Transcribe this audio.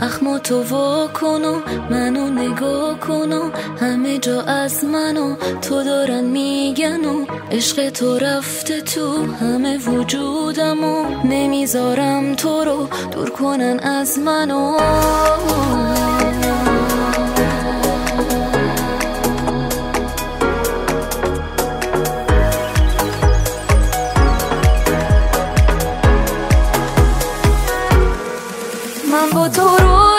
اخما تو وا کنو منو نگاه کنو همه جا از منو تو دارن میگن و عشق تو رفته تو همه وجودمو. نمی‌ذارم تو رو دور کنن از منو. من با تو رو